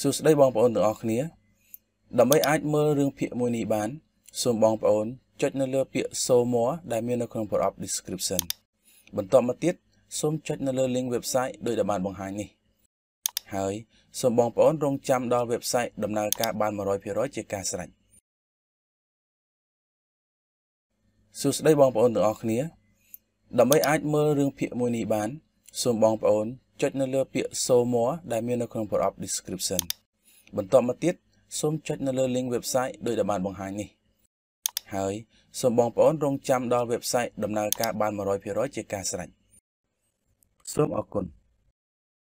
សួស្តីបងប្អូនទាំងអស់គ្នា ដើម្បីអាចមើលរឿងភាគមួយនេះបានសូមបងប្អូនចុចនៅលើពាក្យ show more ដែលមាននៅក្នុង product description បន្ទាប់មកទៀតសូមចុចនៅលើ link website ដោយដែលបានបង្ហាញនេះហើយសូមបងប្អូនរងចាំដល់ website ដំណើរការបាន100%ជាការស្រេចសួស្តីបងប្អូនទាំងអស់គ្នា ដើម្បីអាចមើលរឿងភាគមួយនេះបានសូមបងប្អូន ចុចនៅលើពាក្យ show more ដែលមាននៅក្នុង product description បន្ទាប់មកទៀតសូមចុចនៅលើ link website ដោយដែលបានបង្ហាញនេះហើយសូមបងប្អូនរងចាំដល់ website ដំណើរការបាន100%ជាការស្រេចសូមអរគុណ